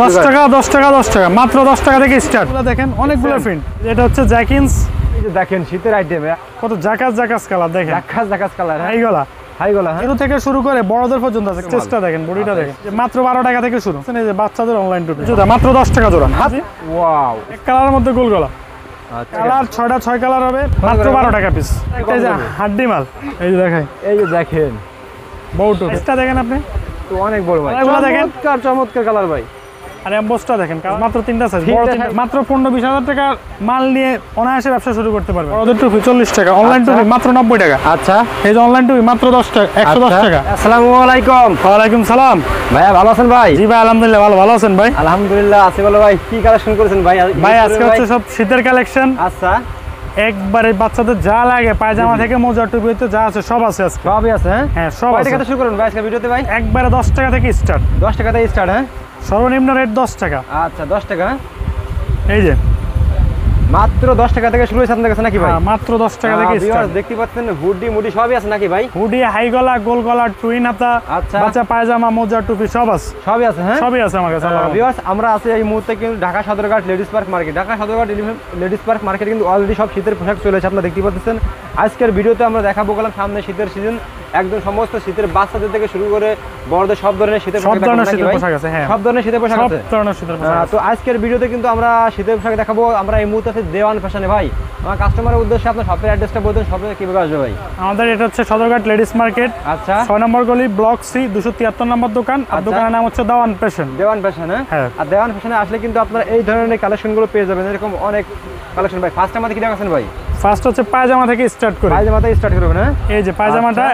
দশ টাকা দশ টাকা দশ টাকা মাত্র দশ টাকা থেকে স্টার্ট দেখেন অনেকগুলো প্রিন্ট এটা হচ্ছে জ্যাকিন্স এই যে দেখেন শীতের আইটেম কত জাকাস জাকাস কালার দেখেন। জাকাস জাকাস কালার হ্যাঁ। এইগুলা হাই গলা হ্যাঁ। এগুলো থেকে শুরু করে বড়দের পর্যন্ত আছে চেষ্টা দেখেন বডিটা দেখেন। মাত্র বারো টাকা থেকে শুরু। এই যে বাচ্চাদের অনলাইন টুপি জুতা মাত্র দশ টাকা জোড়া। ওয়াও এক কালারের মধ্যে গোল গলা। আচ্ছা। কালার ছয়টা ছয় কালার হবে মাত্র বারো টাকা পিস এই যে হাড্ডি মাল। এই যে দেখাই এই যে দেখেন। বউ টুপি এটা দেখেন আপনি। তো অনেক বড় ভাই। দেখেন। চমৎকার চমৎকার কালার ভাই। আর এম্বোসটা দেখেন মাত্র তিনটা সাইজ বড় তিনটা তিনটা মাত্র পনেরো বিশ হাজার টাকা মাল নিয়ে অনায়াসে ব্যবসা শুরু করতে পারবে বড়দের টুপি চল্লিশ টাকা অনলাইন আচ্ছা। টুপি মাত্র নব্বই টাকা। আচ্ছা। এই যে অনলাইন টুপি মাত্র দশ টাকা একশো দশ টাকা। আসসালামু আলাইকুম। ওয়ালাইকুম সালাম। ভাইয়া ভালো আছেন ভাই? জি ভাই আলহামদুলিল্লাহ ভালো ভালো আছেন ভাই? আলহামদুলিল্লাহ আছি ভালো ভাই কি কালেকশন করেছেন ভাই? ভাই আজকে হচ্ছে সব শীতের কালেকশন আচ্ছা। একবারে বাচ্চাদের যা লাগে পায়জামা থেকে মোজা টুপি হইতে যা আছে সব আছে আজকে। সবই আছে হ্যাঁ? হ্যাঁ সব আছে। শুরু করুন ভাই আজকে ভিডিওতে ভাই? একবারে দশ টাকা থেকে স্টার্ট দশ টাকা থেকে স্টার্ট হ্যাঁ? সর্বনিম্ন রেট দশ টাকা আচ্ছা দশ টাকা হ্যাঁ? এই যে মাত্র দশ টাকা থেকে শুরু হয়েছে আপনার কাছে নাকি ভাই? হ্যাঁ, মাত্র দশ টাকা থেকে স্টার্ট দেখতে পাচ্ছেন হুডি মুডি সবই আছে নাকি ভাই? হুডি হাই গলা গোল গলা টুইন হাতা আচ্ছা। বাচ্চা পায়জামা মোজা টুপি সব আছে। সবই আছে হ্যাঁ? সবই আছে আমার কাছে ভিউয়ার্স আমরা আছি এই মুহূর্তে কিন্তু Dhaka Sadarghat ladies park market Dhaka Sadarghat ladies park market কিন্তু অলরেডি সব শীতের পোশাক চলে এসেছে আপনারা দেখতে পাচ্ছেন। আজকের ভিডিওতে আমরা দেখাবো গেলাম সামনে শীতের সিজন একদম সমস্ত শীতের বাচ্চাদের থেকে শুরু করে বড়দের সব ধরনের শীতের সব পোশাক ধরনের শীতের পোশাক আছে হ্যাঁ। সব ধরনের শীতের পোশাক আছে। আছে। তো আজকের ভিডিওতে কিন্তু আমরা শীতের পোশাক দেখাবো। আমরা এই মুহূর্তে আছি দেওয়ান ফ্যাশনে ভাই। আমার কাস্টমারের উদ্দেশ্যে আপনার শপের অ্যাড্রেসটা বলতেন শপে কীভাবে আসবে ভাই? আমাদের এটা হচ্ছে সদরঘাট লেডিস মার্কেট। আচ্ছা। ছয় নম্বর গলি ব্লক সি দুশো তিয়াত্তর নম্বর দোকান। আর আচ্ছা। দোকানের নাম হচ্ছে দাওয়ান পেশন দেওয়ান ফ্যাশন হ্যাঁ? হ্যাঁ। আর দেওয়ান ফ্যাশনে আসলে কিন্তু আপনারা এই ধরনের কালেকশনগুলো পেয়ে যাবেন এরকম অনেক কালেকশন ভাই। ফার্স্ট আমাদের কি দেখাচ্ছেন ভাই? ফার্স্ট হচ্ছে পায়জামা থেকে স্টার্ট করি। থেকে স্টার্ট করবেন হ্যাঁ? এই যে পায়জামাটা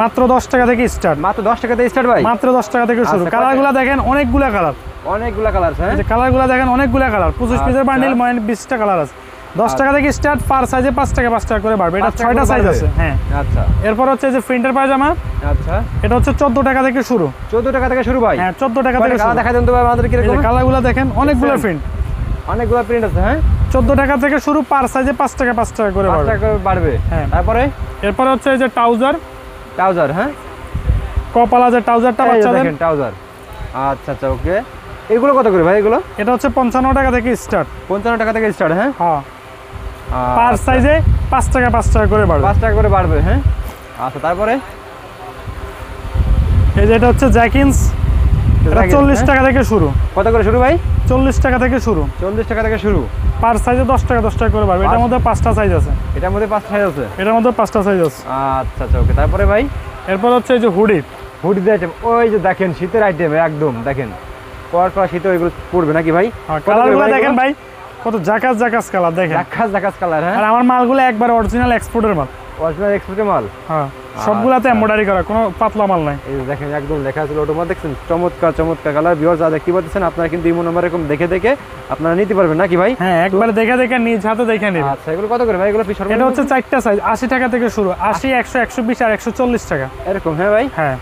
মাত্র দশ টাকা থেকে স্টার্ট মাত্র দশ টাকা থেকে স্টার্ট ভাই? মাত্র দশ টাকা থেকে শুরু। আচ্ছা, কালারগুলো দেখেন অনেকগুলা কালার। অনেকগুলা কালার হ্যাঁ? এই কালারগুলো দেখেন অনেকগুলা কালার পঁচিশ পিসের আচ্ছা। বান্ডিল মানে বিশটা কালার আছে। দশ টাকা থেকে স্টার্ট পার সাইজে পাঁচ টাকা পাঁচ টাকা করে বাড়বে। এটা পাঁচ ছয়টা সাইজ আছে হ্যাঁ। আচ্ছা। এরপর হচ্ছে যে প্রিন্টার পায়জামা। আচ্ছা। এটা হচ্ছে চোদ্দ টাকা থেকে শুরু। চোদ্দ টাকা থেকে শুরু ভাই? হ্যাঁ চোদ্দ টাকা থেকে শুরু। দেখা দেন তো ভাই আমাদের কীরকম? কালারগুলো দেখেন অনেকগুলো প্রিন্ট অনেকগুলো প্রিন্ট আছে হ্যাঁ? চোদ্দ টাকা থেকে শুরু পার সাইজে পাঁচ টাকা পাঁচ টাকা করে বাড়বে। টাকা বাড়বে। হ্যাঁ। তারপরে? এরপর হচ্ছে এই যে ট্রাউজার ট্রাউজার হ্যাঁ? কপালা যে ট্রাউজারটা বাচ্চাদের। দেখেন ট্রাউজার আচ্ছা আচ্ছা ওকে এগুলো কত করে ভাই এগুলো? এটা হচ্ছে পঞ্চান্ন টাকা থেকে স্টার্ট পঞ্চান্ন টাকা থেকে স্টার্ট হ্যাঁ? হ্যাঁ। পার সাইজে পাঁচ টাকা পাঁচ টাকা করে বাড়বে। পাঁচ টাকা করে বাড়বে হ্যাঁ? আচ্ছা তারপরে? এই যে এটা হচ্ছে জ্যাকিন্স। এটা Jackins, চল্লিশ হ্যাঁ? টাকা থেকে শুরু। কত করে শুরু ভাই? চল্লিশ টাকা থেকে শুরু। চল্লিশ টাকা থেকে শুরু। পার সাইজে দশ টাকা দশ টাকা করে বাড়বে। এটার মধ্যে পাঁচটা সাইজ আছে। এটার মধ্যে পাঁচ সাইজ আছে? এটার মধ্যে পাঁচটা সাইজ আছে। আচ্ছা আচ্ছা ওকে তারপরে ভাই? এরপর হচ্ছে এই যে হুডি হুডির আইটেম। ওই যে দেখেন শীতের আইটেম একদম দেখেন। পর পর শীতে ওইগুলো পড়বে নাকি ভাই? কালারগুলো দেখেন ভাই কত জাকাস জাকাস কালার দেখেন। জাকাস জাকাস কালার হ্যাঁ? আর আমার মালগুলো একবার অরিজিনাল এক্সপোর্টের মাল। অরিজিনাল এক্সপোর্টের মাল? হ্যাঁ। সবগুলাতে আচ্ছা। এমব্রয়ডারি করা কোনো পাতলা মাল নাই। এই দেখেন একদম লেখা আছে ওটার দেখছেন? চমৎকার চমৎকার কালার ভিউয়ার যা দেখতে পাচ্ছেন আপনারা কিন্তু ইমো নাম্বার এরকম দেখে দেখে আপনারা নিতে পারবেন নাকি ভাই? হ্যাঁ একবার দেখে দেখে নিজ হাতে দেখে নিবে আচ্ছা এগুলো কত করে ভাই? এগুলো পিস এটা হচ্ছে চারটা সাইজ আশি টাকা থেকে শুরু আশি একশো একশো বিশ আর একশো চল্লিশ টাকা। এরকম হ্যাঁ ভাই? হ্যাঁ।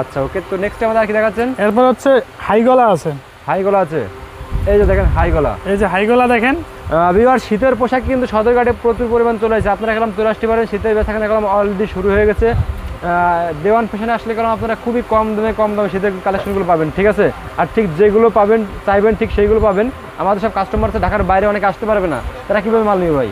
আচ্ছা ওকে তো নেক্সট আমাদের আর কি দেখাচ্ছেন? এরপর হচ্ছে হাই গলা আছে। হাই গলা আছে। এই যে দেখেন হাই গলা এই যে হাই গলা দেখেন বিবার শীতের পোশাক কিন্তু সদরঘাটে প্রচুর পরিমাণ চলে আসছে। আপনারা এখন চলে আসতে পারেন শীতের বেচা কেনা এখন অলরেডি শুরু হয়ে গেছে। দেওয়ান ফ্যাশনে আসলে কারণ আপনারা খুবই কম দামে কম দামে শীতের কালেকশনগুলো পাবেন ঠিক আছে? আর ঠিক যেগুলো পাবেন চাইবেন ঠিক সেইগুলো পাবেন। আমাদের সব কাস্টমার তো ঢাকার বাইরে অনেকে আসতে পারবে না। তারা কীভাবে মাল নেবে ভাই?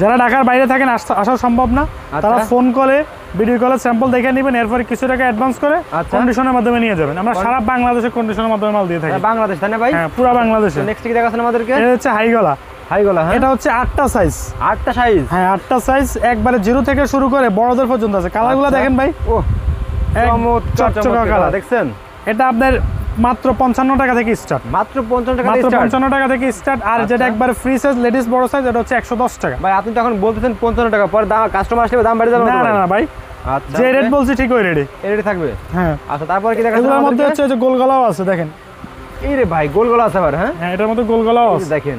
যারা ঢাকার বাইরে থাকেন আসা আসা সম্ভব না। তারা ফোন কলে ভিডিও কলে স্যাম্পল দেখে নেবেন এরপর কিছু টাকা অ্যাডভান্স করে আচ্ছা। কন্ডিশনের মাধ্যমে নিয়ে যাবেন। আমরা সারা বাংলাদেশে কন্ডিশনের মাধ্যমে মাল দিয়ে থাকি। বাংলাদেশ তাই না ভাই? হ্যাঁ পুরো বাংলাদেশে। নেক্সট কি দেখাচ্ছেন আমাদেরকে? এটা হচ্ছে হাই গলা হাই গলা হ্যাঁ? এটা হচ্ছে আটটা সাইজ আটটা সাইজ হ্যাঁ আটটা সাইজ একবারে জিরো থেকে শুরু করে বড়দের পর্যন্ত আছে। কালারগুলো আচ্ছা। দেখেন ভাই। ও চকচকা কালার। কালার দেখছেন? এটা আপনার মাত্র পঞ্চান্ন টাকা থেকে স্টার্ট মাত্র পঞ্চান্ন টাকা মাত্র পঞ্চান্ন টাকা থেকে স্টার্ট আর যেটা। একবার ফ্রি সাইজ লেডিস বড় সাইজ এটা হচ্ছে একশো দশ টাকা। ভাই আপনি বলতেছেন পঞ্চান্ন টাকা পরে দাম কাস্টমার আসলে দাম যাবে না না না ভাই। আচ্ছা যে রেট বলছি ঠিক ওই রেটে এটি থাকবে? হ্যাঁ। আচ্ছা তারপর কি দেখাচ্ছেন এগুলোর মধ্যে হচ্ছে যে গোল গলাও আছে দেখেন। এই রে ভাই গোল গোল আছে আবার হ্যাঁ? হ্যাঁ এটার মধ্যে গোল গলাও আছে। দেখেন।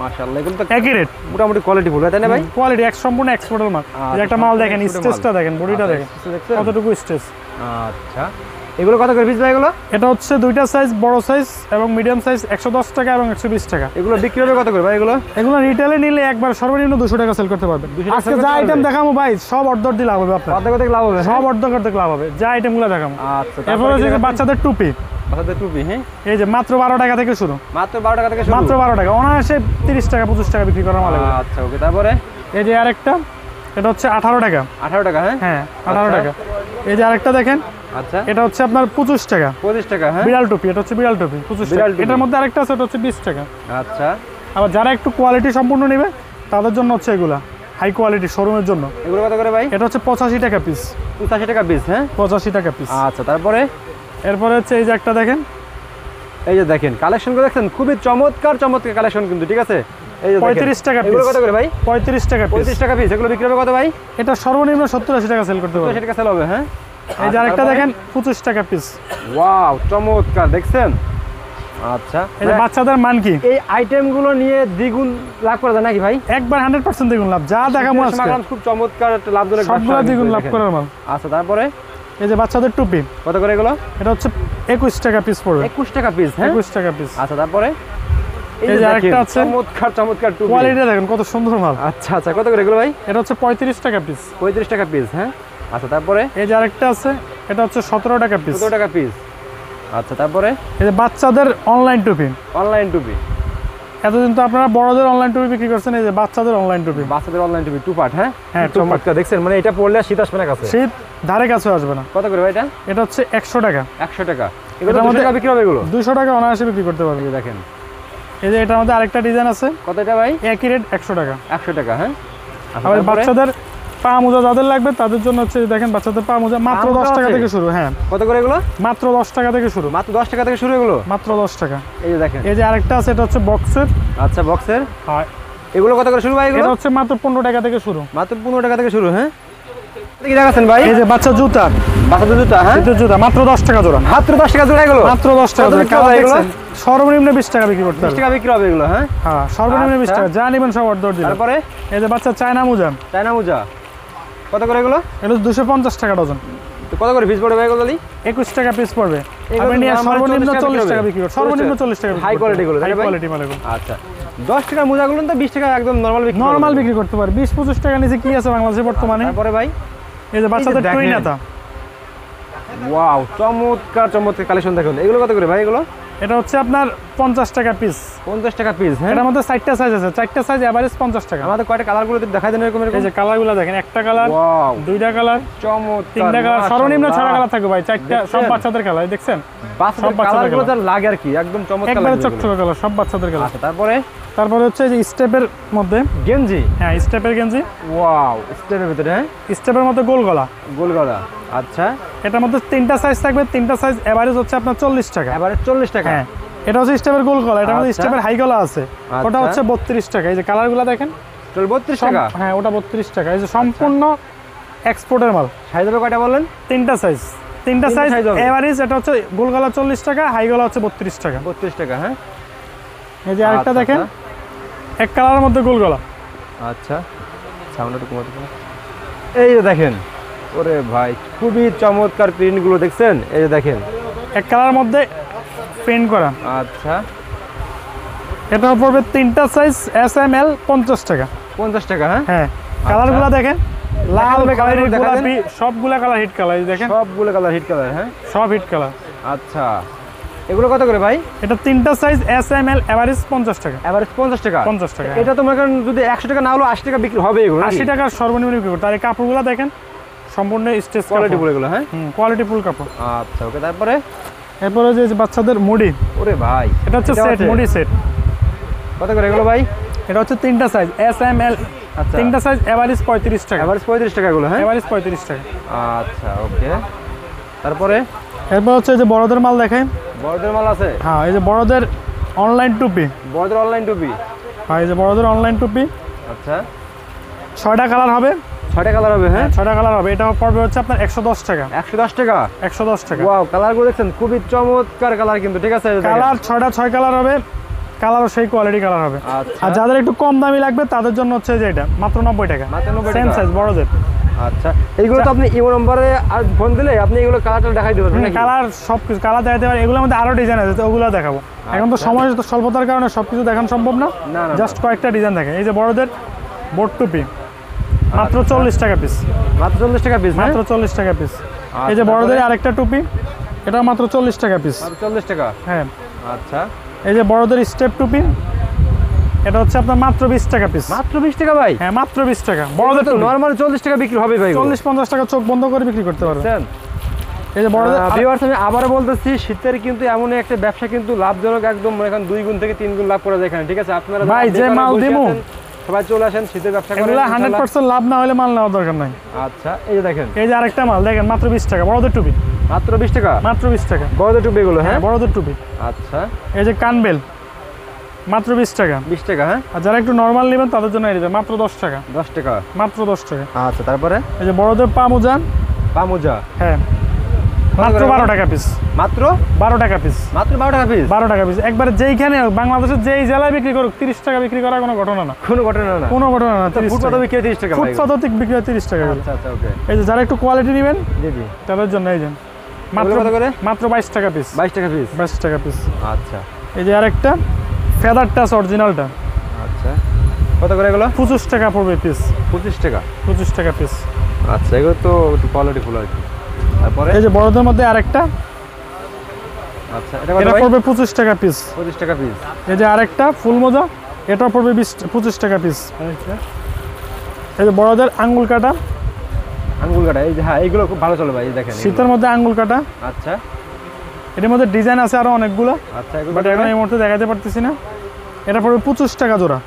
মাশাআল্লাহ এগুলো তো একই রেট মোটামুটি কোয়ালিটি ফুল তাই না ভাই? কোয়ালিটি এক সম্পূর্ণ এক্সপোর্টের মাল। এই একটা মাল দেখেন স্টেজটা দেখেন বডিটা আচ্ছা, দেখেন। কতটুকু স্টেজ আচ্ছা এগুলো কত করে পিস ভাই এগুলো? এটা হচ্ছে দুইটা সাইজ বড় সাইজ এবং মিডিয়াম সাইজ একশো দশ টাকা এবং একশো বিশ টাকা। এগুলো বিক্রি হবে কত করে ভাই এগুলো? এগুলো রিটেলে নিলে একবার সর্বনিম্ন দুশো টাকা সেল করতে পারবেন। আজকে যা আইটেম? দেখাবো ভাই সব অর্ধর দিয়ে লাভ হবে আপনার। কত কত লাভ হবে? সব অর্ধ করতে লাভ হবে। যা আইটেমগুলো দেখাবো আচ্ছা এরপর হচ্ছে বাচ্চাদের টুপি। টুপি হ্যাঁ? এই যে মাত্র বারো টাকা থেকে শুরু। মাত্র বারো টাকা থেকে শুরু? মাত্র বারো টাকা। অনায়াসে তিরিশ টাকা পঁচিশ টাকা বিক্রি করার মাল আচ্ছা ওকে তারপরে? এই যে আরেকটা এটা হচ্ছে আঠারো টাকা। আঠারো টাকা হ্যাঁ? হ্যাঁ আঠারো আচ্ছা। টাকা। এই যে আরেকটা দেখেন আচ্ছা। এটা হচ্ছে আপনার পঁচিশ টাকা। পঁচিশ টাকা হ্যাঁ? বিড়াল টুপি এটা হচ্ছে বিড়াল টুপি পঁচিশ টাকা। এটার মধ্যে আরেকটা আছে এটা হচ্ছে বিশ টাকা। আচ্ছা। আবার যারা একটু কোয়ালিটি সম্পূর্ণ নেবে তাদের জন্য হচ্ছে এগুলা হাই কোয়ালিটি শোরুমের জন্য। এগুলো কত করে ভাই? এটা হচ্ছে পঁচাশি টাকা পিস পঁচাশি টাকা পিস হ্যাঁ? পঁচাশি টাকা পিস আচ্ছা তারপরে? এরপরে হচ্ছে এই যে একটা দেখেন। এই যে দেখেন কালেকশনগুলো দেখছেন? খুবই চমৎকার চমৎকার কালেকশন কিন্তু ঠিক আছে? এই যে দেখেন। 35 টাকা এগুলো কত করে ভাই? পঁয়ত্রিশ টাকা পিস পঁয়ত্রিশ টাকা পিস এগুলো বিক্রি হবে কত ভাই? এটা সর্বনিম্ন সত্তর আশি টাকা সেল করতে সেটা সেল হবে হ্যাঁ? এই যে আরেকটা দেখেন পঁচিশ টাকা পিস ওয়াও চমৎকার দেখছেন? আচ্ছা এই বাচ্চাদের মান কি এই আইটেমগুলো নিয়ে দ্বিগুণ লাভ করা যায় নাকি ভাই? একবার হান্ড্রেড পার্সেন্ট দ্বিগুণ লাভ। যা আজকে। সমাগম খুব চমৎকার একটা লাভজনক সবগুলো দ্বিগুণ লাভ করার মাল। আচ্ছা তারপরে? এই যে বাচ্চাদের টুপি। কত করে এগুলো? এটা হচ্ছে একুশ টাকা পিস পড়বে। একুশ টাকা পিস হ্যাঁ? একুশ টাকা পিস আচ্ছা তারপরে? এই যে আরেকটা আছে। চমৎকার চমৎকার টুপি। কোয়ালিটি দেখেন কত সুন্দর মাল। আচ্ছা আচ্ছা কত করে এগুলো ভাই? এটা হচ্ছে পঁয়ত্রিশ টাকা পিস পঁয়ত্রিশ টাকা পিস হ্যাঁ? আচ্ছা তারপরে? এই যে আরেকটা আছে এটা হচ্ছে সতেরো টাকা পিস সতেরো টাকা পিস আচ্ছা তারপরে? এই যে বাচ্চাদের অনলাইন টুপি। অনলাইন টুপি। এতদিন তো আপনারা বড়দের অনলাইন টুপি বিক্রি করছেন এই যে বাচ্চাদের অনলাইন টুপি। বাচ্চাদের অনলাইন টুপি টু পার্ট হ্যাঁ? হ্যাঁ, টু দেখছেন মানে এটা পড়লে শীত আসবে না কাছে? শীত ধারে কাছে আসবে না। কত করে ভাই এটা? এটা হচ্ছে একশো টাকা। একশো টাকা। এগুলো আমাদের টাকা বিক্রি হবে এগুলো? দুশো টাকা অনায়াসে বিক্রি করতে পারবে। দেখেন। এই যে এটার মধ্যে আরেকটা ডিজাইন আছে। কত এটা ভাই? একই রেট একশো টাকা। একশো টাকা হ্যাঁ? আবার বাচ্চাদের পা মোজা যাদের লাগবে তাদের জন্য হচ্ছে দেখেন বাচ্চাদের পা মোজা মাত্র দশ টাকা থেকে শুরু হ্যাঁ। কত করে এগুলো? মাত্র দশ টাকা থেকে শুরু। মাত্র দশ টাকা থেকে শুরু এগুলো? মাত্র দশ টাকা। এই যে দেখেন। এই যে আরেকটা আছে এটা হচ্ছে বক্সের আচ্ছা বক্সের আর এগুলো কত করে শুরু ভাই এগুলো? হচ্ছে মাত্র পনেরো টাকা থেকে শুরু। মাত্র পনেরো টাকা থেকে শুরু হ্যাঁ? কি দেখাচ্ছেন ভাই? এই যে বাচ্চা জুতা। বাচ্চাদের জুতা হ্যাঁ? জুতা মাত্র দশ টাকা জোড়া। মাত্র দশ টাকা জোড়া এগুলো? মাত্র দশ টাকা জোড়া। এগুলো? সর্বনিম্ন বিশ টাকা বিক্রি করতে টাকা বিক্রি হবে এগুলো হ্যাঁ? হ্যাঁ সর্বনিম্ন বিশ আচ্ছা। টাকা। যা নেবেন সব অর্ডার তারপরে? এই যে বাচ্চা চায়না মোজা। চায়না মোজা। কত করে এগুলো? এটা দুশো পঞ্চাশ টাকা ডজন। কত করে পিস পড়বে ভাই এগুলো একুশ টাকা পিস পড়বে। এগুলো মানে সর্বনিম্ন চল্লিশ টাকা বিক্রি বিক্রি সর্বনিম্ন চল্লিশ টাকা High quality গুলো, হাই কোয়ালিটি মাল এগুলো। আচ্ছা। দশ টাকার মোজাগুলো তো বিশ টাকা একদম নর্মাল বিক্রি নর্মাল বিক্রি করতে পারে বিশ পঁচিশ টাকা নিচে কি আছে বাংলাদেশে বর্তমানে? তারপরে ভাই? এই যে বাচ্চাদের দেখেন। টুই ওয়াও চমৎকার চমৎকার কালেকশন দেখুন। এগুলো কত করে ভাই এগুলো? এটা হচ্ছে আপনার পঞ্চাশ টাকা পিস পঞ্চাশ টাকা পিস হ্যাঁ? এটার মধ্যে চারটা সাইজ আছে। চারটা সাইজ এভারেজ পঞ্চাশ টাকা। আমাদের কয়টা কালারগুলো দেখাই দেন এরকম এই যে কালারগুলো দেখেন একটা কালার ওয়াও দুইটা কালার চমৎকার তিনটা কালার সর্বনিম্ন ছটা কালার থাকবে ভাই। চারটা সব বাচ্চাদের কালার দেখছেন? বাচ্চাদের সব বাচ্চাদের কালারগুলো যা লাগে আর কি একদম চমৎকার একবারে চকচকে কালার সব বাচ্চাদের কালার আচ্ছা তারপরে? তারপরে হচ্ছে এই যে স্টেপের মধ্যে। গেঞ্জি? হ্যাঁ স্টেপের গেঞ্জি। ওয়াও স্টেপের ভিতরে? হ্যাঁ স্টেপের মধ্যে গোল গলা। গোল গলা আচ্ছা। এটার মধ্যে তিনটা সাইজ থাকবে তিনটা সাইজ এভারেজ হচ্ছে আপনার চল্লিশ টাকা। এবারে চল্লিশ টাকা? হ্যাঁ এটা হচ্ছে স্টেপের গোল গলা এটার মধ্যে আচ্ছা। স্টেপের হাই গলা আছে। ওটা আচ্ছা। হচ্ছে বত্রিশ টাকা। এই যে কালারগুলো দেখেন। বত্রিশ টাকা? হ্যাঁ ওটা বত্রিশ টাকা। এই যে সম্পূর্ণ এক্সপোর্টের মাল। সাইজ হবে কয়টা বললেন তিনটা সাইজ তিনটা সাইজ এভারেজ এটা হচ্ছে গোল গলা চল্লিশ টাকা হাই গলা হচ্ছে বত্রিশ টাকা। বত্রিশ টাকা হ্যাঁ। এই যে আরেকটা আচ্ছা, দেখেন। এক কালারের মধ্যে গোল গলা। আচ্ছা কমাতে এই যে দেখেন ওরে ভাই। খুবই চমৎকার প্রিন্টগুলো দেখছেন? এই যে দেখেন। এক কালারের মধ্যে পেন্ট করা। আচ্ছা। এটা পড়বে তিনটা সাইজ এস এম এল পঞ্চাশ টাকা। পঞ্চাশ টাকা হ্যাঁ? হ্যাঁ। কালারগুলো দেখেন লাল গোলাপি সবগুলা কালার হিট কালার দেখেন। সবগুলো কালার হিট কালার হ্যাঁ? সব হিট কালার আচ্ছা। এগুলো কত করে ভাই? এটা তিনটা size S M L average পঞ্চাশ টাকা। এভারেজ পঞ্চাশ টাকা? পঞ্চাশ টাকা এটা তো মনে যদি একশো টাকা না হলো আশি টাকা বিক্রি হবে এগুলো আশি টাকার সর্বনিম্ন বিক্রি করতে আর এই কাপড়গুলো দেখেন সম্পূর্ণ স্টেজ কোয়ালিটি বলে এগুলো হ্যাঁ? কোয়ালিটি ফুল কাপড়। আচ্ছা ওকে তারপরে? এরপরে যে বাচ্চাদের মুডি ওরে ভাই এটা হচ্ছে সেট মুডি সেট কত করে এগুলো ভাই? এটা হচ্ছে তিনটা সাইজ এস এম এল আচ্ছা। তিনটা সাইজ এভারেজ পঁয়ত্রিশ টাকা। এভারেজ পঁয়ত্রিশ টাকা এগুলো হ্যাঁ? এভারেজ পঁয়ত্রিশ টাকা। আচ্ছা ওকে তারপরে? এরপর হচ্ছে যে বড়দের মাল দেখাই বড়দের মাল আছে? হ্যাঁ এই যে বড়দের অনলাইন টুপি। বড়দের অনলাইন টুপি? হ্যাঁ এই যে বড়দের অনলাইন টুপি। আচ্ছা। ছয়টা কালার হবে। ছয়টা কালার হবে হ্যাঁ? ছয়টা কালার হবে। এটা পড়বে হচ্ছে আপনার একশো দশ টাকা। একশো দশ টাকা? একশো দশ টাকা। ওয়াও কালারগুলো দেখছেন খুবই চমৎকার কালার কিন্তু ঠিক আছে। কালার ছয়টা ছয় কালার হবে। কালারও সেই কোয়ালিটি কালার হবে। আচ্ছা। আর যাদের একটু কম দামি লাগবে তাদের জন্য হচ্ছে যে এটা মাত্র নব্বই টাকা। মাত্র 90 সেম। সাইজ বড়দের। আচ্ছা এইগুলো তো আপনি ইমো নম্বরে আর ফোন দিলে আপনি এগুলো কালারটা দেখাই পারবেন নাকি? কালার সব কিছু কালার দেখাতে পারে এগুলোর মধ্যে আরও ডিজাইন আছে তো ওগুলো দেখাবো। এখন তো সময় তো স্বল্পতার কারণে সব কিছু দেখানো সম্ভব না আচ্ছা। জাস্ট কয়েকটা ডিজাইন দেখে এই যে বড়দের বোট টুপি মাত্র আচ্ছা। চল্লিশ টাকা পিস মাত্র চল্লিশ টাকা পিস মাত্র চল্লিশ টাকা পিস এই যে আচ্ছা, বড়দের আরেকটা টুপি এটা মাত্র চল্লিশ টাকা পিস চল্লিশ টাকা? হ্যাঁ। আচ্ছা। এই যে বড়দের স্টেপ টুপি এটা হচ্ছে আপনার মাত্র বিশ টাকা পিস মাত্র বিশ টাকা ভাই? হ্যাঁ মাত্র বিশ টাকা। বড়দের তো নর্মাল চল্লিশ টাকা বিক্রি হবে ভাই চল্লিশ পঞ্চাশ টাকা চোখ বন্ধ করে বিক্রি করতে পারবে এই যে বড়দের ভিউয়ার্স আমি আবারও বলতেছি শীতের কিন্তু এমন একটা ব্যবসা কিন্তু লাভজনক একদম এখন দুই গুণ থেকে তিন গুণ লাভ করা যায় এখানে ঠিক আছে? আপনারা ভাই, যে মাল দিমু, সবাই চলে আসেন শীতের ব্যবসা করেন এগুলো হান্ড্রেড ইনশাল্লাহ। পার্সেন্ট লাভ না হলে মাল নেওয়ার দরকার নাই। আচ্ছা এই যে দেখেন। এই যে আরেকটা মাল দেখেন মাত্র বিশ টাকা বড়দের টুপি। মাত্র বিশ টাকা? মাত্র বিশ টাকা। বড়দের টুপি এগুলো হ্যাঁ? হ্যাঁ বড়দের টুপি। আচ্ছা। এই যে কানবেল মাত্র বিশ টাকা। বিশ টাকা হ্যাঁ? আর যারা একটু নর্মাল নেবেন তাদের জন্য এটা মাত্র দশ টাকা। দশ টাকা। মাত্র দশ টাকা। আচ্ছা তারপরে? এই যে বড়দের পা মোজা পামোজা। হ্যাঁ। মাত্র বারো? টাকা পিস মাত্র? বারো টাকা পিস মাত্র বারো টাকা পিস বারো টাকা পিস একবারে যেইখানে হোক, বাংলাদেশের যেই জেলায় বিক্রি করুক তিরিশ টাকা বিক্রি করার কোনো ঘটনা না। কোনো ঘটনা না। কোনো ঘটনা না ফুটপাত বিক্রি তিরিশ টাকা ফুটপাত বিক্রি হয় তিরিশ টাকা। আচ্ছা আচ্ছা ওকে এই যে যারা একটু কোয়ালিটি নেবেন জি জি। তাদের জন্য এই যে। মাত্র? মাত্র বাইশ টাকা পিস বাইশ টাকা পিস বাইশ টাকা পিস আচ্ছা। এই যে আরেকটা। ফেদার টাচ অরিজিনালটা আচ্ছা। কত করে এগুলো? পঁচিশ টাকা পড়বে পিস পঁচিশ টাকা? পঁচিশ টাকা পিস আচ্ছা এগুলো তো কোয়ালিটি ফুল আর কি। তারপরে? এই যে বড়দের মধ্যে আরেকটা। আচ্ছা এটা পড়বে পঁচিশ টাকা পিস পঁচিশ টাকা পিস এই যে আরেকটা ফুল মোজা এটা পড়বে বিশ পঁচিশ টাকা পিস আচ্ছা। এই যে বড়দের আঙ্গুল কাটা। আঙ্গুল কাটা এই যে হ্যাঁ এইগুলো খুব ভালো চলে ভাই দেখেন। শীতের মধ্যে আঙ্গুল কাটা। আচ্ছা। এটার মধ্যে ডিজাইন আছে আরও অনেকগুলো আচ্ছা বাট এখন এই মুহূর্তে দেখাতে পারতেছি না। এটা পড়বে পঁচিশ টাকা জোড়া।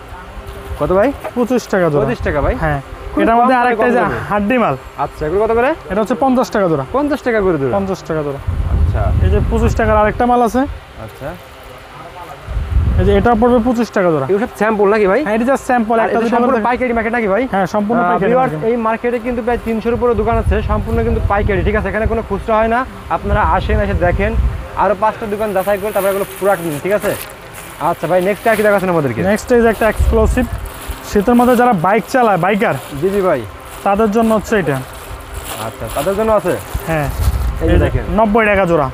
কত ভাই? পঁচিশ টাকা জোড়া। পঁচিশ টাকা ভাই? হ্যাঁ এটার মধ্যে আরেকটা যে হাড্ডি মাল। আচ্ছা এগুলো কত করে? এটা হচ্ছে পঞ্চাশ টাকা জোড়া। পঞ্চাশ টাকা করে দেবে পঞ্চাশ টাকা জোড়া। আচ্ছা। এই যে পঁচিশ টাকার আরেকটা মাল আছে। আচ্ছা। এই যে এটা পড়বে পঁচিশ টাকা জোড়া। স্যাম্পল নাকি ভাই? হ্যাঁ এটা জাস্ট স্যাম্পল একটা দুটো সম্পূর্ণ পাইকারি মার্কেট নাকি ভাই? হ্যাঁ সম্পূর্ণ পাইকারি এই মার্কেটে কিন্তু প্রায় তিনশোর উপরে দোকান আছে সম্পূর্ণ কিন্তু পাইকারি ঠিক আছে? এখানে কোনো খুচরা হয় না। আপনারা আসেন এসে দেখেন। আরও পাঁচটা দোকান যাচাই করে তারপরে এগুলো পুরাট নিন ঠিক আছে? আচ্ছা ভাই নেক্সট আর কি দেখাচ্ছেন আমাদেরকে? নেক্সট যে একটা এক্সক্লুসিভ শীতের মধ্যে যারা বাইক চালায় বাইকার জি জি ভাই। তাদের জন্য হচ্ছে এটা। আচ্ছা তাদের জন্য আছে? হ্যাঁ। এই দেখেন। নব্বই টাকা জোড়া।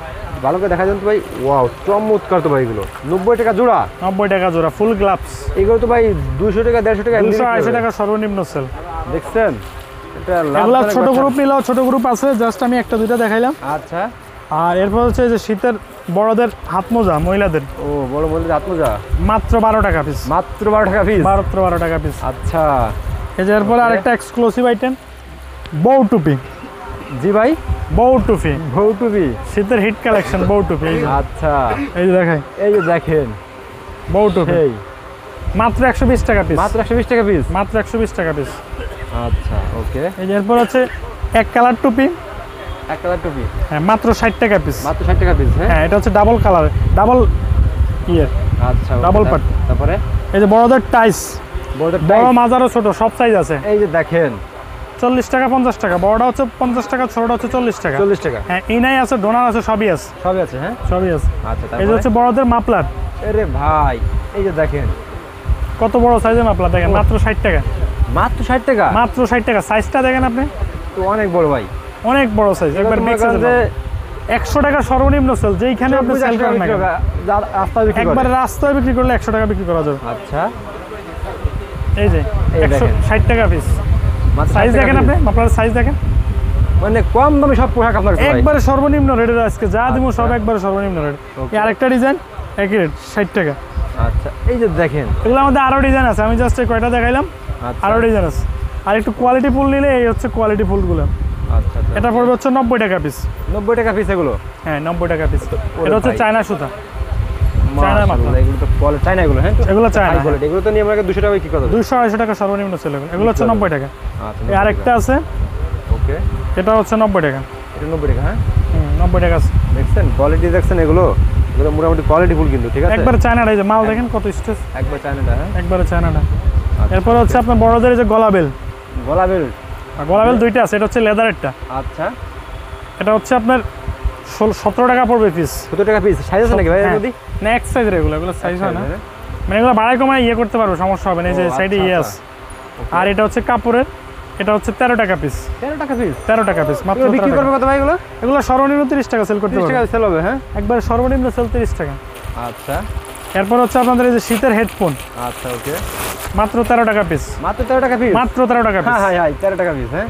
ভালো করে দেখা যান তো ভাই। ওয়াও চমৎকার তো ভাই এগুলো। নব্বই টাকা জোড়া? নব্বই টাকা জোড়া ফুল গ্লাভস এগুলো তো ভাই দুশো টাকা দেড়শো টাকা দুশো হবে। টাকা সর্বনিম্ন সেল দেখছেন? এটা ছোট গ্রুপ নিলাম ছোট গ্রুপ আছে। জাস্ট আমি একটা দুইটা দেখাইলাম। আচ্ছা। আর এরপর হচ্ছে যে শীতের বড়দের হাত মোজা মহিলাদের। ও বড় মন্দির আত্মজা মাত্র বারো টাকা পিস মাত্র বারো টাকা পিস মাত্র বারো টাকা পিস আচ্ছা। এই যে এরপরে আরেকটা এক্সক্লুসিভ আইটেম বউ টুপি। জি ভাই? বউ টুপি। ভৌটুবি শীতের হিট কালেকশন বউ টুপি আচ্ছা। এই যে দেখেন। এই যে দেখেন। বউ টুপি। সেই। মাত্র একশো বিশ টাকা পিস মাত্র একশো বিশ টাকা পিস মাত্র একশো বিশ টাকা পিস আচ্ছা ওকে এই যে এরপর হচ্ছে এক কালার টুপি। এক কালার টুপি হ্যাঁ মাত্র ষাট টাকা পিস মাত্র ষাট টাকা পিস হ্যাঁ? হ্যাঁ এটা হচ্ছে ডাবল কালার ডাবল ইয়ে আচ্ছা okay, Double তারপরে? এই যে বড়দের টাইস বড়দের বড়? মাজারও ছোট সব সাইজ আছে। এই যে দেখেন। চল্লিশ টাকা পঞ্চাশ টাকা বড়টা হচ্ছে পঞ্চাশ টাকা ছোটটা হচ্ছে চল্লিশ টাকা। চল্লিশ টাকা। হ্যাঁ ইনাই আছে ডোনার আছে সবই আছে। সবই আছে হ্যাঁ? সবই আছে। আচ্ছা এই যে হচ্ছে বড়দের মাপলার। আরে ভাই এই যে দেখেন। কত বড় সাইজের মাপলার দেখেন মাত্র ষাট টাকা। মাত্র ষাট টাকা? মাত্র ষাট টাকা সাইজটা দেখেন আপনি। তো অনেক বড় ভাই। অনেক বড় সাইজ একবার একশো টাকা সর্বনিম্ন সেল যেইখানে আপনি সেল করেন। একবারে রাস্তায় বিক্রি করলে একশো টাকা বিক্রি করা যাবে। আচ্ছা। এই যে একশো। ষাট টাকা পিস সাইজ দেখেন আপনি? আপনার সাইজ দেখেন? মানে কম দামে সব পোশাক আপনার। একবারে সর্বনিম্ন রেটের আজকে যা দিব সব আচ্ছা। একবারে সর্বনিম্ন রেট আরেকটা ডিজাইন একই রেট ষাট টাকা। আচ্ছা এই যে দেখেন। এগুলোর মধ্যে আরও ডিজাইন আছে আমি জাস্ট কয়টা দেখাইলাম। আচ্ছা। আরও ডিজাইন আছে। আর একটু কোয়ালিটি ফুল নিলে এই হচ্ছে কোয়ালিটি ফুলগুলো। আচ্ছা। এটা পড়বে হচ্ছে নব্বই টাকা পিস নব্বই টাকা পিস এগুলো? হ্যাঁ নব্বই টাকা পিস এটা হচ্ছে চায়না সুতা। চায়নার মাত্রা। এগুলো তো কোয়ালিটি চাইনা এগুলো হ্যাঁ? এগুলো চায়না। High quality, এগুলো তো নিয়ে আমাকে দুশো টাকা কি কথা দুইশো আড়াইশো টাকা সর্বনিম্ন ছিল এগুলো হচ্ছে নব্বই টাকা। এই আরেকটা আছে। ওকে। এটা হচ্ছে নব্বই টাকা। এটা নব্বই টাকা হ্যাঁ? নব্বই টাকা আছে। দেখছেন? কোয়ালিটি দেখছেন এগুলো? এগুলো মোটামুটি কোয়ালিটি ফুল কিন্তু ঠিক আছে? একবারে চায়নাটা এই যে মাল দেখেন কত স্টেজ একবার চায়নাটা হ্যাঁ? একবারে চায়নাটা। আচ্ছা। এরপর হচ্ছে আপনার বড়দের এই যে গলা বেল গলা বেল্ট দুইটা আছে এটা হচ্ছে লেদারেরটা আচ্ছা। এটা হচ্ছে আপনার সতেরো টাকা পড়বে পিস কত টাকা পিস সাইজ আছে নাকি ভাই হ্যাঁ। না এক এগুলো এগুলো সাইজ হয় না। মানে এগুলো বাড়াই কমায় ইয়ে করতে পারব সমস্যা হবে না এই যে সাইডে আচ্ছা, ইয়ে আচ্ছা। আছে। আর এটা হচ্ছে কাপড়ের এটা হচ্ছে তেরো টাকা পিস তেরো টাকা পিস তেরো টাকা পিস মাত্র বিক্রি 13 করবে কত ভাই এগুলো? এগুলো সর্বনিম্ন তিরিশ টাকা সেল করতে টাকা সেল হবে হ্যাঁ? একবার সর্বনিম্ন সেল তিরিশ টাকা। আচ্ছা। এরপর হচ্ছে আপনাদের এই যে শীতের হেডফোন আচ্ছা ওকে মাত্র তেরো টাকা পিস মাত্র তেরো টাকা পিস মাত্র তেরো টাকা পিস হ্যাঁ হ্যাঁ হ্যাঁ তেরো টাকা পিস হ্যাঁ।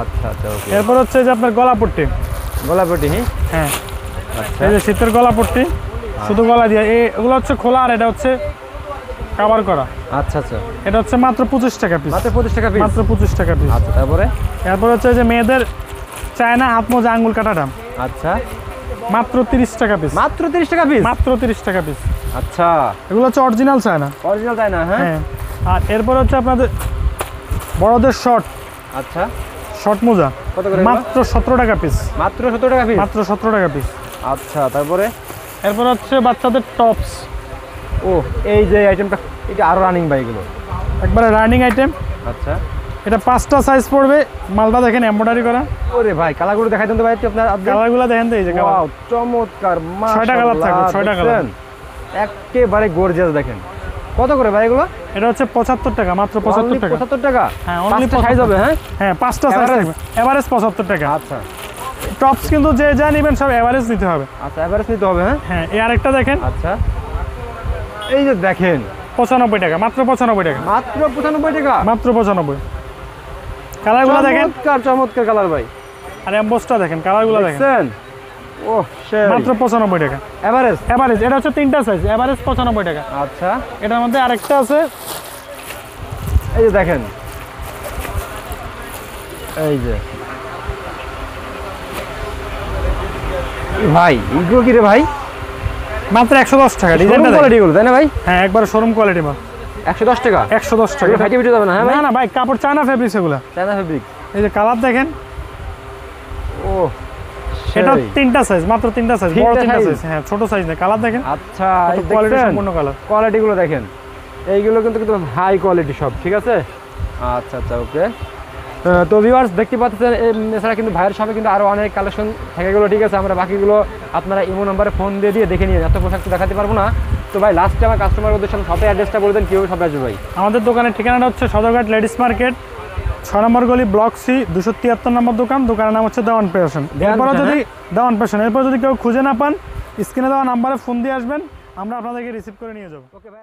আচ্ছা আচ্ছা ওকে এরপর হচ্ছে যে আপনার গলা পট্টি। গোলাপটি হ্যাঁ হ্যাঁ। আচ্ছা। এই যে শীতের গলা পট্টি শুধু গলা দিয়ে। এই এগুলো হচ্ছে খোলা আর এটা হচ্ছে কাভার করা। আচ্ছা আচ্ছা। এটা হচ্ছে মাত্র পঁচিশ টাকা পিস মাত্র পঁচিশ টাকা পিস মাত্র পঁচিশ টাকা পিস আচ্ছা তারপরে? এরপর হচ্ছে যে মেয়েদের চায়না হাত মোজা আঙ্গুল কাটাটা। আচ্ছা। মাত্র তিরিশ টাকা পিস মাত্র তিরিশ টাকা পিস মাত্র তিরিশ টাকা পিস আচ্ছা। এগুলো হচ্ছে অরিজিনাল চায়না। অরিজিনাল তাই না হ্যাঁ। আর এরপর হচ্ছে আপনাদের বড়দের শর্ট আচ্ছা। শর্ট মোজা। কত করে মাত্র সতেরো টাকা পিস মাত্র সত্তর টাকা পিস মাত্র সতেরো টাকা পিস আচ্ছা তারপরে? এরপর হচ্ছে বাচ্চাদের টপস ও এই যে আইটেমটা এটা আরও রানিং ভাই এগুলো। একবারে রানিং আইটেম আচ্ছা। এটা পাঁচটা সাইজ পড়বে। মালটা দেখেন এমব্রয়ডারি করা। ওরে ভাই কালারগুলো দেখাই দেন তো ভাই আপনার কালারগুলো দেখেন তো এই যে কালার ওয়াও চমৎকার ছয়টা কালার থাকবে, ছয়টা colour। একেবারে গর্জিয়াস দেখেন। কত করে ভাই এগুলো? এটা হচ্ছে পঁচাত্তর টাকা মাত্র পঁচাত্তর টাকা। পঁচাত্তর টাকা? হ্যাঁ, পাঁচটা সাইজ হবে হ্যাঁ? হ্যাঁ পাঁচটা সাইজ থাকবে। এভারেজ পঁচাত্তর টাকা। আচ্ছা। টপস কিন্তু যে যা নেবেন সব এভারেজ নিতে হবে। আচ্ছা এভারেজ নিতে হবে হ্যাঁ? হ্যাঁ এই আরেকটা দেখেন। আচ্ছা। এই যে দেখেন। পঁচানব্বই টাকা মাত্র পঁচানব্বই টাকা। মাত্র পঁচানব্বই টাকা? মাত্র পঁচানব্বই। কালারগুলো দেখেন। চমৎকার চমৎকার কালার ভাই। আর এম্বোসটা দেখেন কালারগুলো দেখেন। দেখছেন? ও মাত্র পঁচানব্বই টাকা। এভারেজ এভারেজ এটা হচ্ছে তিনটা সাইজ এভারেজ পঁচানব্বই টাকা। আচ্ছা। এটার মধ্যে আরেকটা আছে। এই যে দেখেন। এই যে। ভাই এগুলো কি রে ভাই? মাত্র একশো দশ টাকা ডিজাইনটা। কোয়ালিটি গুলো তাই না ভাই? হ্যাঁ একবার শোরুম কোয়ালিটি মাল একশো দশ টাকা? একশো দশ টাকা। এগুলো ফাইটে ভিটে যাবে না হ্যাঁ না না ভাই কাপড় চায়না ফেব্রিক্স এগুলা। চায়না ফেব্রিক এই যে কালার দেখেন। ও এটা সেই। তিনটা সাইজ মাত্র তিনটা সাইজ বড় তিনটা সাইজ হ্যাঁ ছোট সাইজ না কালার দেখেন? আচ্ছা কোয়ালিটি? সম্পূর্ণ কালার কোয়ালিটিগুলো দেখেন। এইগুলো কিন্তু কিন্তু হাই কোয়ালিটি সব ঠিক আছে? আচ্ছা আচ্ছা ওকে তো ভিউয়ার্স দেখতে পাচ্ছেন এছাড়া কিন্তু ভাইয়ের সবে কিন্তু আরও অনেক কালেকশন থেকে গেলো ঠিক আছে? আমরা বাকিগুলো আপনারা ইমো নাম্বারে ফোন দিয়ে দিয়ে দেখে নিয়ে এত পোশাক তো দেখাতে পারব না। তো ভাই লাস্টে আমার কাস্টমার উদ্দেশ্যে সবাই অ্যাড্রেসটা বলে দেন কীভাবে আসবে ভাই? আমাদের দোকানের ঠিকানাটা হচ্ছে সদরঘাট লেডিস মার্কেট ছয় নম্বর গলি ব্লক সি দুশো তিয়াত্তর নম্বর দোকান। দোকানের নাম হচ্ছে দেওয়ান পেশন এরপরে যদি দেওয়ান পেশন এরপর যদি কেউ খুঁজে না পান স্ক্রিনে দেওয়া নাম্বারে ফোন দিয়ে আসবেন আমরা আপনাদেরকে রিসিভ করে নিয়ে যাব। ওকে ভাই